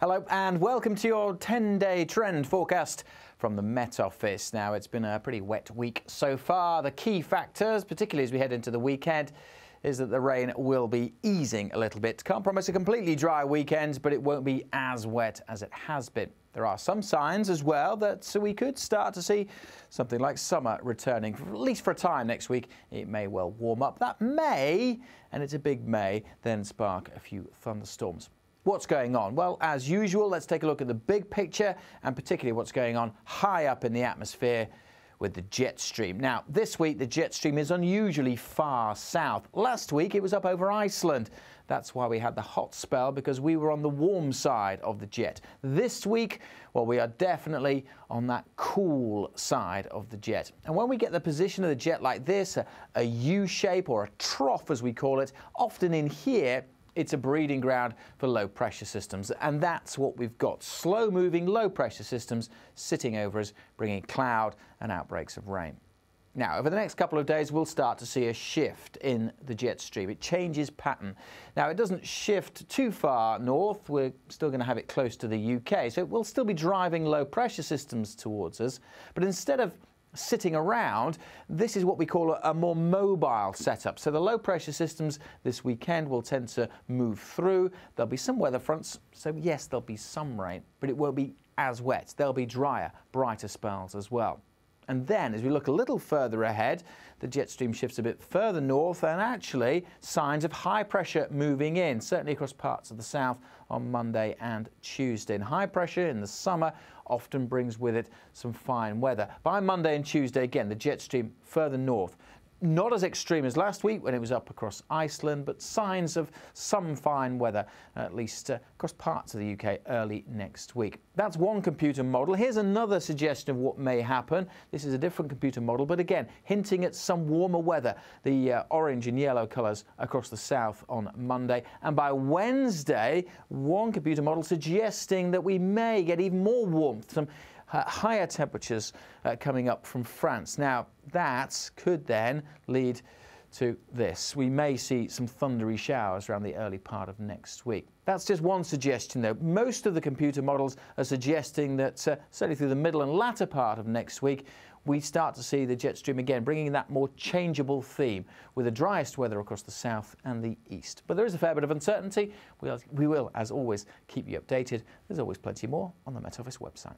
Hello and welcome to your 10 day trend forecast from the Met Office. Now, it's been a pretty wet week so far. The key factors, particularly as we head into the weekend, is that the rain will be easing a little bit. Can't promise a completely dry weekend, but it won't be as wet as it has been. There are some signs as well that so we could start to see something like summer returning, at least for a time next week. It may well warm up. That may, and it's a big may, then spark a few thunderstorms. What's going on? Well, as usual, let's take a look at the big picture and particularly what's going on high up in the atmosphere with the jet stream. Now, this week the jet stream is unusually far south. Last week it was up over Iceland. That's why we had the hot spell because we were on the warm side of the jet. This week, well, we are definitely on that cool side of the jet. And when we get the position of the jet like this, a, a U shape or a trough as we call it, often in here, it's a breeding ground for low pressure systems. And that's what we've got. Slow moving low pressure systems sitting over us, bringing cloud and outbreaks of rain. Now, over the next couple of days, we'll start to see a shift in the jet stream. It changes pattern. Now, it doesn't shift too far north. We're still going to have it close to the UK. So it will still be driving low pressure systems towards us. But instead of sitting around, this is what we call a, a, more mobile setup. So the low pressure systems this weekend will tend to move through. There'll be some weather fronts, so yes, there'll be some rain, but it won't be as wet. There'll be drier, brighter spells as well. And then as we look a little further ahead, the jet stream shifts a bit further north and actually signs of high pressure moving in, certainly across parts of the south on Monday and Tuesday. And high pressure in the summer often brings with it some fine weather. By Monday and Tuesday, again, the jet stream further north not as extreme as last week when it was up across Iceland, but signs of some fine weather, at least uh, across parts of the UK early next week. That's one computer model. Here's another suggestion of what may happen. This is a different computer model, but again, hinting at some warmer weather. The uh, orange and yellow colours across the south on Monday. And by Wednesday, one computer model suggesting that we may get even more warmth, some higher temperatures uh, coming up from France. Now, that could then lead to this. We may see some thundery showers around the early part of next week. That's just one suggestion, though. Most of the computer models are suggesting that, uh, certainly through the middle and latter part of next week, we start to see the jet stream again, bringing that more changeable theme with the driest weather across the south and the east. But there is a fair bit of uncertainty. We'll, we will, as always, keep you updated. There's always plenty more on the Met Office website.